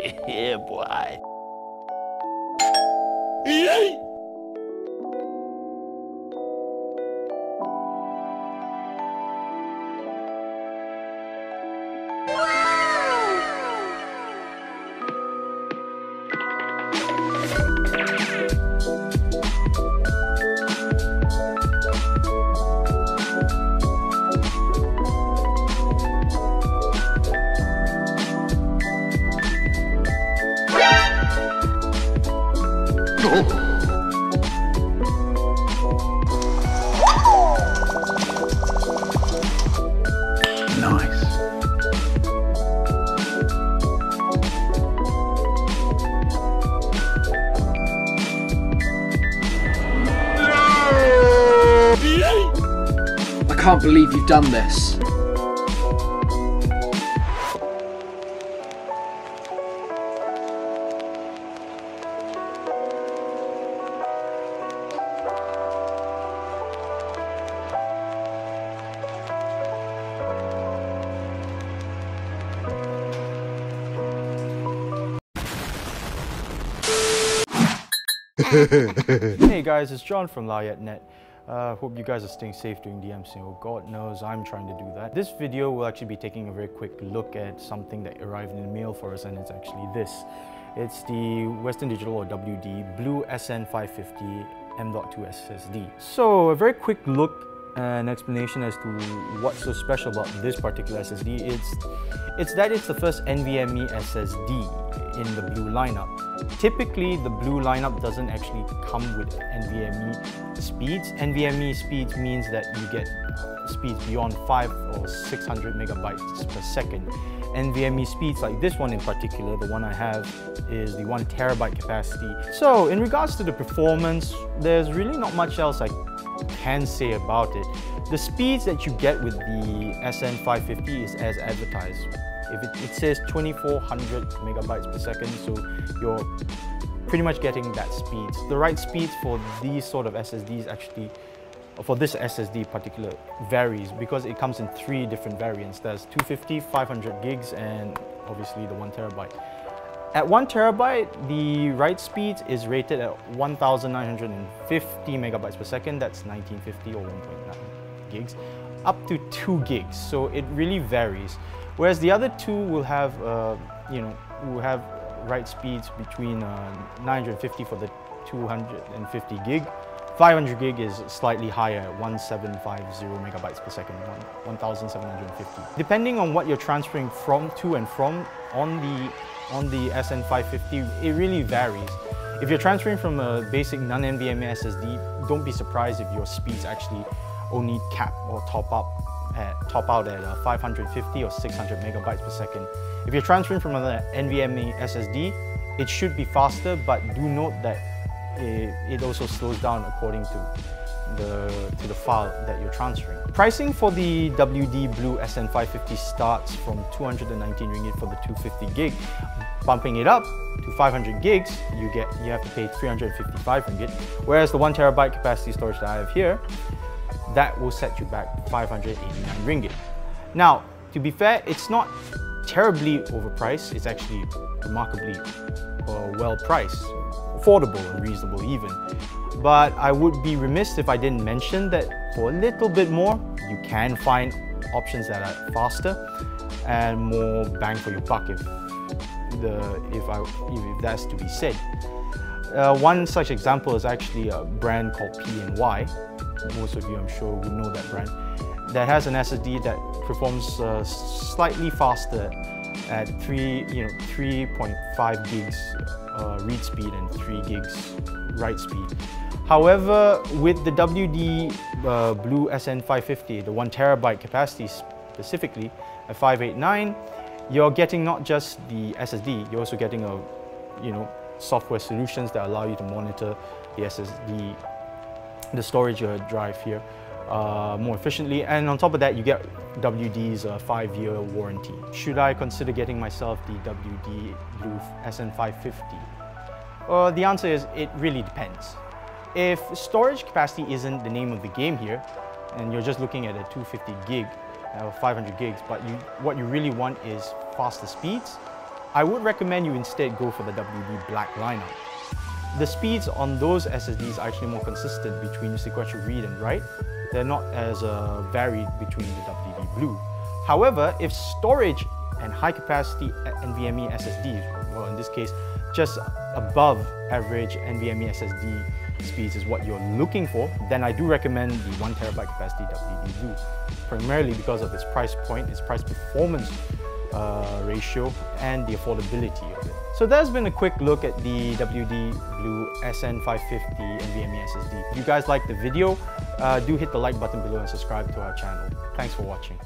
yeah, boy. Nice. I can't believe you've done this. Hey guys, it's John from Lowyat.net. Uh, hope you guys are staying safe during the MCO. God knows I'm trying to do that. This video will actually be taking a very quick look at something that arrived in the mail for us and it's actually this. It's the Western Digital or WD Blue SN550 M.2 SSD. So a very quick look and explanation as to what's so special about this particular SSD. It's, it's that it's the first NVMe SSD in the Blue lineup. Typically, the Blue lineup doesn't actually come with NVMe speeds. NVMe speeds means that you get speeds beyond 5 or 600 megabytes per second. NVMe speeds like this one in particular, the one I have, is the 1 terabyte capacity. So in regards to the performance, there's really not much else I can say about it. The speeds that you get with the SN550 is as advertised. If it, it says 2400 megabytes per second, so you're pretty much getting that speed. The write speeds for these sort of SSDs actually, for this SSD particular, varies because it comes in three different variants. There's 250, 500 gigs, and obviously the one terabyte. At 1 terabyte, the write speed is rated at 1950 megabytes per second, that's 1950 or 1.9 gigs, up to 2 gigs, so it really varies. Whereas the other two will have, uh, you know, will have write speeds between uh, 950 for the 250 gig, 500 gig is slightly higher 1750 megabytes per second, 1750. Depending on what you're transferring from to and from on the on the SN550, it really varies. If you're transferring from a basic non-NVMe SSD, don't be surprised if your speeds actually only cap or top up at top out at uh, 550 or 600 megabytes per second. If you're transferring from an NVMe SSD, it should be faster, but do note that it, it also slows down according to the, to the file that you're transferring. Pricing for the WD Blue SN550 starts from 219 ringgit for the 250 gig. Bumping it up to 500 gigs, you get you have to pay 355 ringgit. Whereas the one terabyte capacity storage that I have here, that will set you back 589 ringgit. Now, to be fair, it's not terribly overpriced. It's actually remarkably uh, well priced, affordable and reasonable even. But I would be remiss if I didn't mention that for a little bit more, you can find options that are faster and more bang for your buck if the if I if that's to be said. Uh, one such example is actually a brand called PNY. Most of you, I'm sure, would know that brand. That has an SSD that performs uh, slightly faster at three, you know, 3.5 gigs uh, read speed and 3 gigs write speed. However, with the WD uh, Blue SN550, the 1 terabyte capacity specifically, at 589, you're getting not just the SSD, you're also getting a, you know, software solutions that allow you to monitor the SSD, the storage uh, drive here uh, more efficiently. And on top of that, you get WD's uh, five-year warranty. Should I consider getting myself the WD Blue SN550? Uh, the answer is it really depends. If storage capacity isn't the name of the game here, and you're just looking at a 250 gig or 500 gigs, but you, what you really want is faster speeds, I would recommend you instead go for the WD Black lineup. The speeds on those SSDs are actually more consistent between sequential read and write. They're not as uh, varied between the WD Blue. However, if storage and high capacity NVMe SSDs, well in this case, just above average NVMe SSD speeds is what you're looking for, then I do recommend the 1 terabyte capacity WD Blue, primarily because of its price point, its price performance uh, ratio, and the affordability of it. So there's been a quick look at the WD Blue SN550 NVMe SSD. If you guys liked the video, uh, do hit the like button below and subscribe to our channel. Thanks for watching.